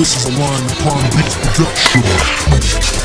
This is a line upon beats production.